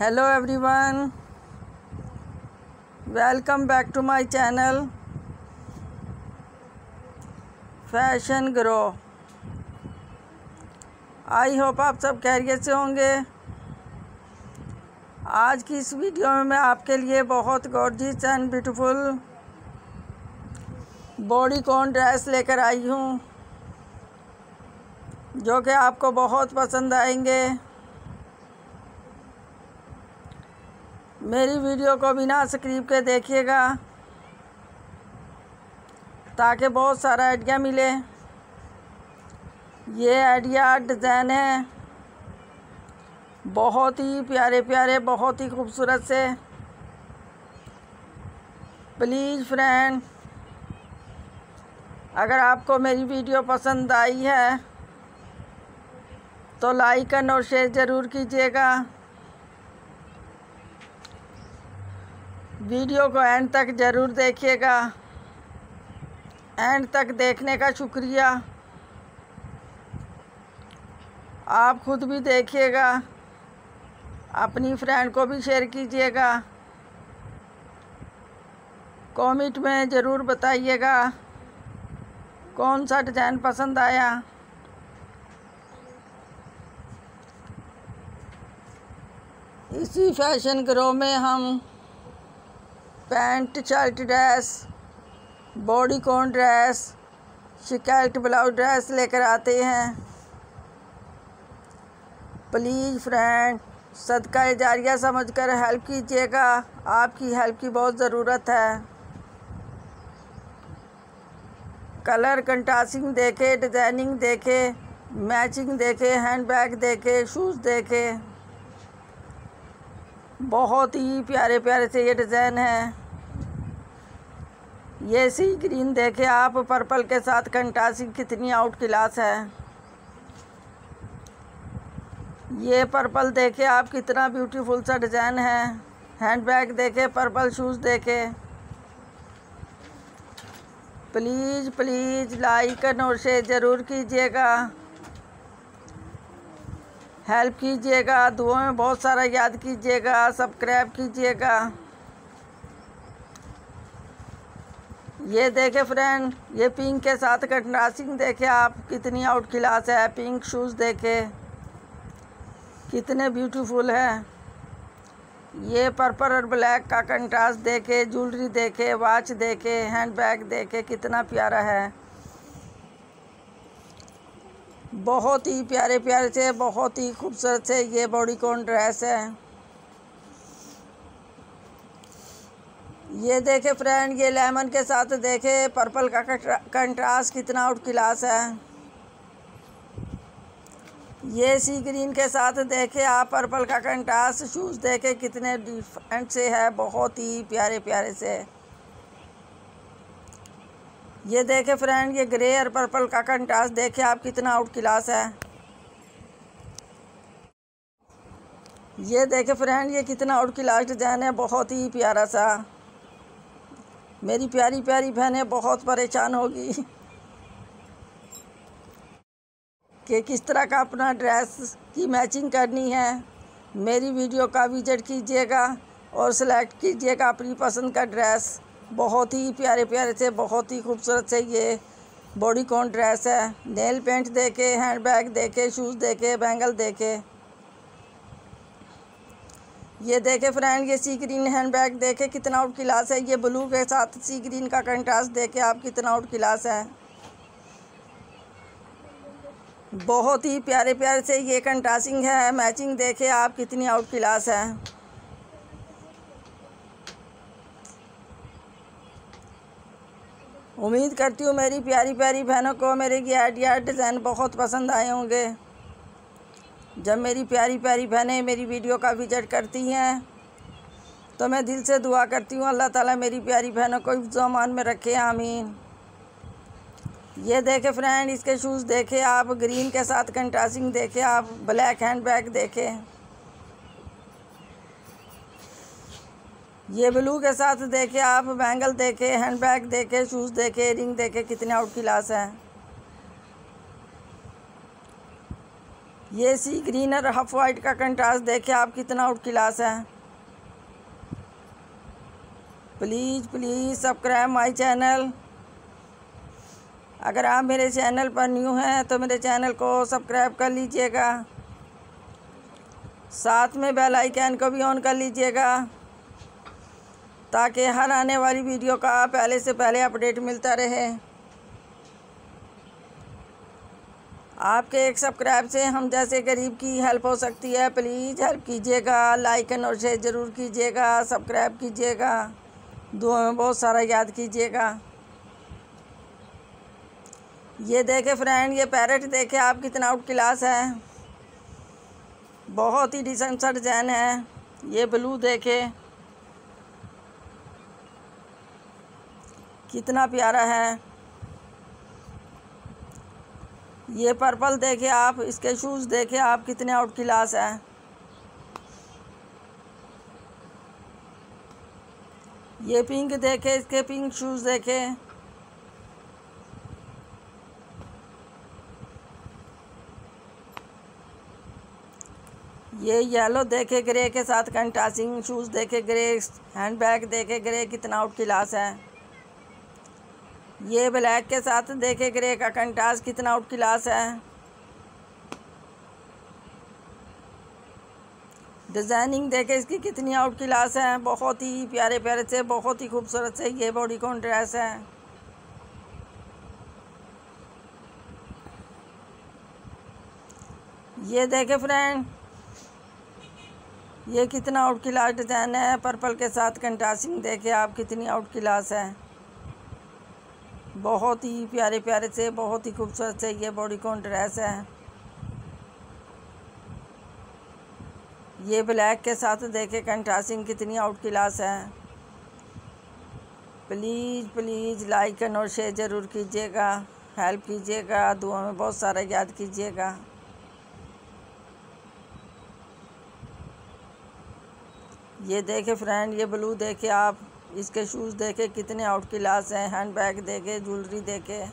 hello, everyone. Welcome back to my channel fashion grow I hope आप सब खैरियत से होंगे। आज की इस वीडियो में मैं आपके लिए बहुत gorgeous and beautiful bodycon dress लेकर आई हूँ, जो कि आपको बहुत पसंद आएँगे। मेरी वीडियो को बिना स्क्रीप के देखिएगा, ताकि बहुत सारा आइडिया मिले। ये आइडिया डिज़ाइन है, बहुत ही प्यारे प्यारे, बहुत ही खूबसूरत से। प्लीज़ फ्रेंड, अगर आपको मेरी वीडियो पसंद आई है तो लाइक एंड और शेयर ज़रूर कीजिएगा। वीडियो को एंड तक ज़रूर देखिएगा। एंड तक देखने का शुक्रिया। आप खुद भी देखिएगा। अपनी फ्रेंड को भी शेयर कीजिएगा। कमेंट में ज़रूर बताइएगा। कौन सा डिज़ाइन पसंद आया? इसी फ़ैशन ग्रो में हम pant, shirt, dress, bodycon dress, शिकायत ब्लाउज ड्रेस लेकर आते हैं। प्लीज़ फ्रेंड, सदका जारिया समझकर हेल्प कीजिएगा। आपकी हेल्प की बहुत ज़रूरत है। कलर कंटासिंग देखे, डिज़ाइनिंग देखे, मैचिंग देखे हैंड बैग देखे, शूज़ देखे। बहुत ही प्यारे प्यारे से ये डिज़ाइन है। ये सी ग्रीन देखे आप पर्पल के साथ कंटासी कितनी आउट क्लास है। ये पर्पल देखे आप, कितना ब्यूटीफुल सा डिज़ाइन है। हैंड बैग देखे पर्पल शूज़ देखे। प्लीज़ प्लीज़ लाइक और शेयर ज़रूर कीजिएगा। हेल्प कीजिएगा दुआ में बहुत सारा याद कीजिएगा सब्सक्राइब कीजिएगा। ये देखे फ्रेंड ये पिंक के साथ कंट्रास्टिंग देखे आप, कितनी आउट क्लास है पिंक शूज़ देखे। कितने ब्यूटीफुल है। ये पर्पल और ब्लैक का कंट्रास्ट देखे ज्वेलरी देखे वॉच देखे हैंड बैग देखे, कितना प्यारा है। बहुत ही प्यारे प्यारे से, बहुत ही खूबसूरत से ये बॉडी कॉन ड्रेस है। ये देखे फ्रेंड, ये लेमन के साथ देखे पर्पल का कंट्रास्ट कितना आउट क्लास है। ये सी ग्रीन के साथ देखे आप पर्पल का कंट्रास्ट, शूज़ देखे कितने डिफरेंट से है, बहुत ही प्यारे प्यारे से। ये देखे फ्रेंड, ये ग्रे और पर्पल का कंट्रास्ट देखे आप कितना आउट क्लास है। ये देखे फ्रेंड, ये कितना आउट क्लास डिज़ाइन है, बहुत ही प्यारा सा। मेरी प्यारी प्यारी बहनें बहुत परेशान होगी कि किस तरह का अपना ड्रेस की मैचिंग करनी है। मेरी वीडियो का विज़िट कीजिएगा और सेलेक्ट कीजिएगा अपनी पसंद का ड्रेस। बहुत ही प्यारे प्यारे से, बहुत ही खूबसूरत से ये बॉडी कॉन ड्रेस है। नेल पेंट देके हैंड बैग देके शूज़ देके बैंगल देके। ये देखे फ्रेंड, ये सी ग्रीन हैंड बैग देखे कितना आउट क्लास है। ये ब्लू के साथ सी ग्रीन का कंट्रास्ट देखे आप कितना आउट क्लास है। बहुत ही प्यारे प्यारे से ये कंट्रास्टिंग है मैचिंग देखे आप कितनी आउट क्लास है। उम्मीद करती हूँ मेरी प्यारी प्यारी बहनों को मेरे ये आइडिया डिज़ाइन बहुत पसंद आए होंगे। जब मेरी प्यारी प्यारी बहनें मेरी वीडियो का विज़िट करती हैं तो मैं दिल से दुआ करती हूँ, अल्लाह ताला मेरी प्यारी बहनों को जमान में रखे, आमीन। ये देखे फ्रेंड इसके शूज़ देखे आप ग्रीन के साथ कंट्रास्टिंग देखे आप ब्लैक हैंड बैग देखे। ये ब्लू के साथ देखे आप बैंगल देखे हैंड बैग देखे शूज़ देखे रिंग देखे, कितने आउट क्लास हैं। ये सी ग्रीन और हफ वाइट का कंट्रास्ट देखे आप कितना आउट क्लास है। Please please subscribe my channel अगर आप मेरे चैनल पर न्यू हैं तो मेरे चैनल को सब्सक्राइब कर लीजिएगा। साथ में बेल आइकन को भी ऑन कर लीजिएगा, ताकि हर आने वाली वीडियो का पहले से पहले अपडेट मिलता रहे। आपके एक सब्सक्राइब से हम जैसे गरीब की हेल्प हो सकती है। प्लीज़ हेल्प कीजिएगा लाइक और शेयर ज़रूर कीजिएगा, सब्सक्राइब कीजिएगा, दुआ में बहुत सारा याद कीजिएगा। ये देखे फ्रेंड ये पैरेट देखे आप कितना आउट क्लास है। बहुत ही डिसेंट डिज़ाइन है। ये ब्लू देखे। कितना प्यारा है। ये पर्पल देखे आप, इसके शूज़ देखे आप कितने आउट क्लास है। ये पिंक देखे, इसके पिंक शूज़ देखे। ये येलो देखे ग्रे के साथ कंटासिंग शूज़ देखे ग्रे हैंड बैग देखे ग्रे कितना आउट क्लास है। ये ब्लैक के साथ देखे ग्रे का कंटास कितना आउट क्लास है। डिज़ाइनिंग देखे इसकी कितनी आउट क्लास है। बहुत ही प्यारे प्यारे से, बहुत ही खूबसूरत से ये बॉडी कॉन ड्रेस है। ये देखे फ्रेंड ये कितना आउट क्लास डिज़ाइन है। पर्पल के साथ कंटासिंग देखे आप कितनी आउट क्लास है। बहुत ही प्यारे प्यारे से, बहुत ही खूबसूरत से ये बॉडी कॉन ड्रेस है। ये ब्लैक के साथ देखे कंट्रास्टिंग कितनी आउट क्लास है। प्लीज़ प्लीज़ लाइक एंड और शेयर ज़रूर कीजिएगा हेल्प कीजिएगा, दुआ में बहुत सारा याद कीजिएगा। ये देखे फ्रेंड ये ब्लू देखे आप। इसके शूज़ देखे कितने आउट क्लास हैं हैंड बैग देखे ज्वेलरी देखे।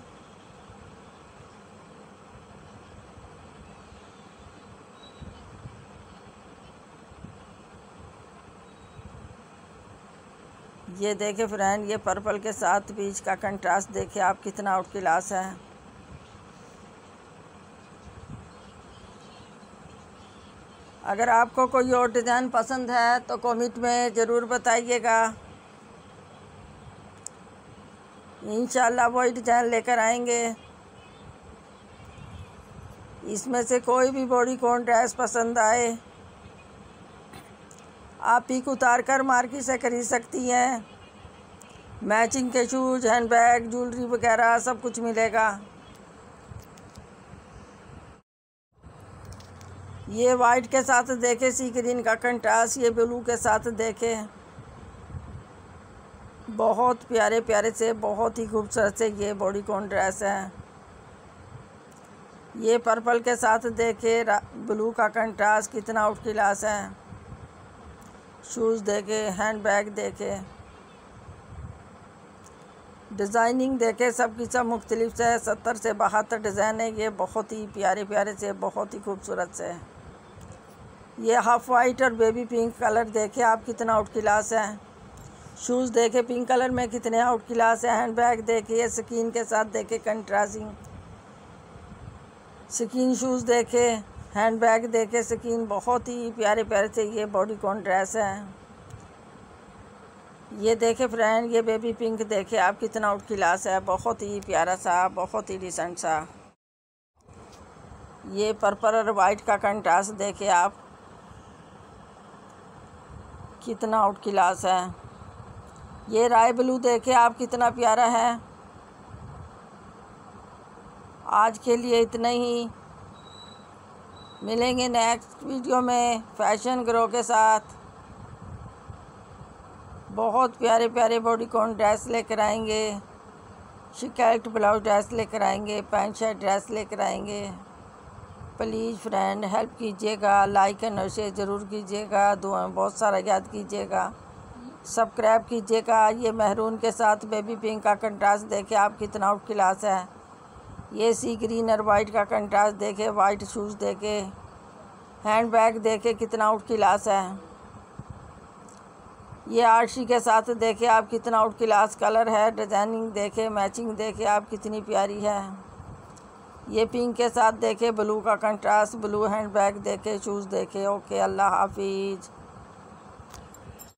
ये देखे फ्रेंड ये पर्पल के साथ बीच का कंट्रास्ट देखे आप कितना आउट क्लास है। अगर आपको कोई और डिज़ाइन पसंद है तो कमेंट में ज़रूर बताइएगा। इंशाल्लाह वही डिज़ाइन लेकर आएँगे। इसमें से कोई भी बॉडी कौन ड्रेस पसंद आए, आप पिक उतार कर मार्केट से खरीद सकती हैं। मैचिंग के शूज़ हैंड बैग ज्वेलरी वगैरह सब कुछ मिलेगा। ये वाइट के साथ देखे, सी ग्रीन का कंट्रास्ट, ये ब्लू के साथ देखे। बहुत प्यारे प्यारे से, बहुत ही खूबसूरत से ये बॉडी कॉन ड्रेस है। ये पर्पल के साथ देखे ब्लू का कंट्रास्ट कितना आउट क्लास है। शूज़ देखे हैंड बैग देखे। डिज़ाइनिंग देखे, सब की सब मुख्तलिफ़ से, सत्तर से बहत्तर डिज़ाइन है। ये बहुत ही प्यारे प्यारे से, बहुत ही खूबसूरत से। ये हाफ़ वाइट और बेबी पिंक कलर देखे, आप कितना आउट क्लास है। शूज़ देखे, पिंक कलर में कितने आउट क्लास है हैंड बैग देखे स्किन के साथ देखे कंट्रास्टिंग स्किन शूज़ देखे हैंड बैग देखे स्किन बहुत ही प्यारे प्यारे थे, ये बॉडी कॉन ड्रेस है। ये देखे फ्रेंड ये बेबी पिंक देखे, आप कितना आउट क्लास है, बहुत ही प्यारा सा, बहुत ही डिसेंट सा। ये पर्पल और वाइट का कंट्रास्ट देखे आप, कितना आउट क्लास है। ये राय ब्लू देखे आप कितना प्यारा है। आज के लिए इतना ही। मिलेंगे नेक्स्ट वीडियो में फ़ैशन ग्रो के साथ। बहुत प्यारे प्यारे बॉडी कॉन ड्रेस लेकर आएँगे। शिकायत ब्लाउज ड्रेस लेकर आएँगे पैंट शर्ट ड्रेस लेकर आएँगे। प्लीज़ फ्रेंड हेल्प कीजिएगा लाइक एंड शेयर ज़रूर कीजिएगा, दुआ बहुत सारा याद कीजिएगा। सब्सक्राइब कीजिएगा, ये महरून के साथ बेबी पिंक का कंट्रास्ट देखे आप कितना आउट क्लास है। ये सी ग्रीन और वाइट का कंट्रास्ट देखे वाइट शूज़ देखे हैंड बैग देखे, कितना आउट क्लास है। ये आरसी के साथ देखे आप कितना आउट क्लास कलर है डिज़ाइनिंग देखे मैचिंग देखे आप कितनी प्यारी है। ये पिंक के साथ देखे ब्लू का कंट्रास्ट ब्लू हैंड बैग देखे शूज़ देखे ओके अल्लाह हाफिज़।